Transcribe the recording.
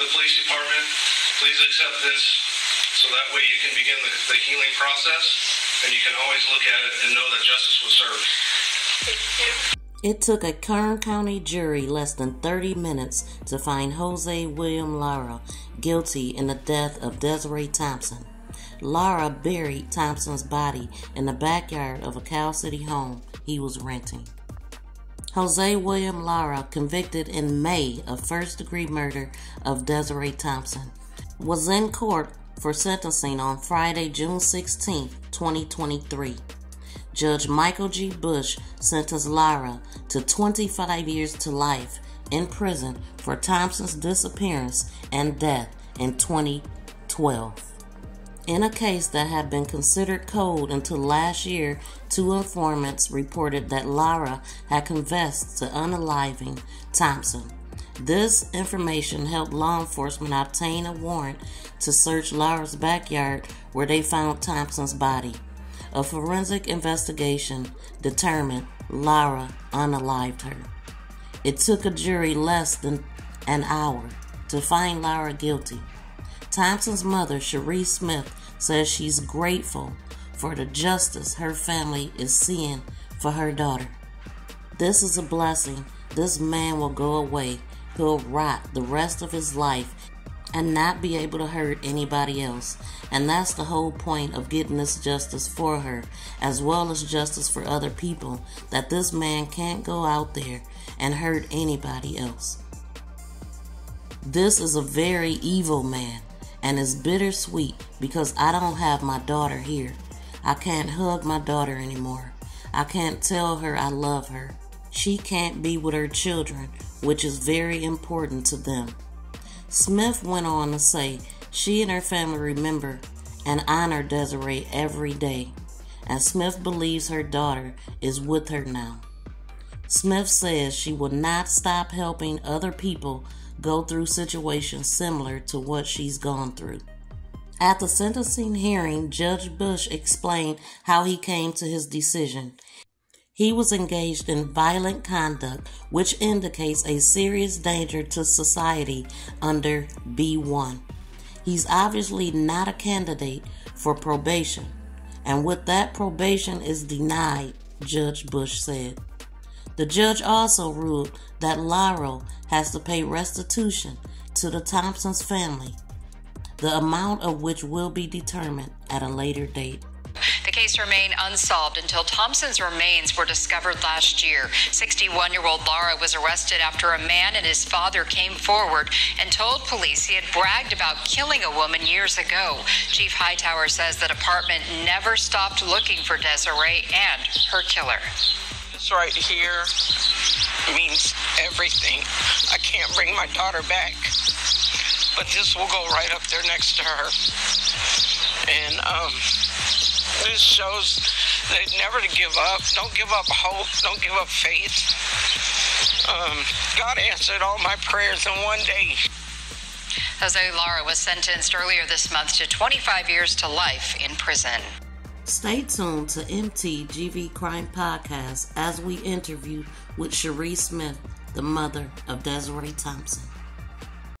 the police department, please accept this so that way you can begin the, the healing process and you can always look at it and know that justice was served. It took a Kern County jury less than 30 minutes to find Jose William Lara guilty in the death of Desiree Thompson. Lara buried Thompson's body in the backyard of a Cal City home he was renting. Jose William Lara, convicted in May of first degree murder of Desiree Thompson, was in court for sentencing on Friday, June 16, 2023. Judge Michael G. Bush sentenced Lara to 25 years to life in prison for Thompson's disappearance and death in 2012. In a case that had been considered cold until last year, two informants reported that Lara had confessed to unaliving Thompson. This information helped law enforcement obtain a warrant to search Lara's backyard where they found Thompson's body. A forensic investigation determined Lara unalived her. It took a jury less than an hour to find Lara guilty. Thompson's mother, Cherie Smith, says she's grateful for the justice her family is seeing for her daughter. This is a blessing. This man will go away. He'll rot the rest of his life and not be able to hurt anybody else. And that's the whole point of getting this justice for her, as well as justice for other people, that this man can't go out there and hurt anybody else. This is a very evil man, and it's bittersweet because I don't have my daughter here. I can't hug my daughter anymore. I can't tell her I love her. She can't be with her children, which is very important to them. Smith went on to say she and her family remember and honor Desiree every day, and Smith believes her daughter is with her now. Smith says she will not stop helping other people go through situations similar to what she's gone through. At the sentencing hearing, Judge Bush explained how he came to his decision. He was engaged in violent conduct, which indicates a serious danger to society under B1. He's obviously not a candidate for probation, and with that, probation is denied, Judge Bush said. The judge also ruled that Lara has to pay restitution to the Thompsons family, the amount of which will be determined at a later date. The case remained unsolved until Thompson's remains were discovered last year. 61 year old Lara was arrested after a man and his father came forward and told police he had bragged about killing a woman years ago. Chief Hightower says the department never stopped looking for Desiree and her killer. This right here means everything. I can't bring my daughter back, but this will go right up there next to her. And, um, this shows that never to give up. Don't give up hope. Don't give up faith. Um, God answered all my prayers in one day. Jose Lara was sentenced earlier this month to 25 years to life in prison. Stay tuned to MTGV Crime Podcast as we interview with Cherie Smith, the mother of Desiree Thompson.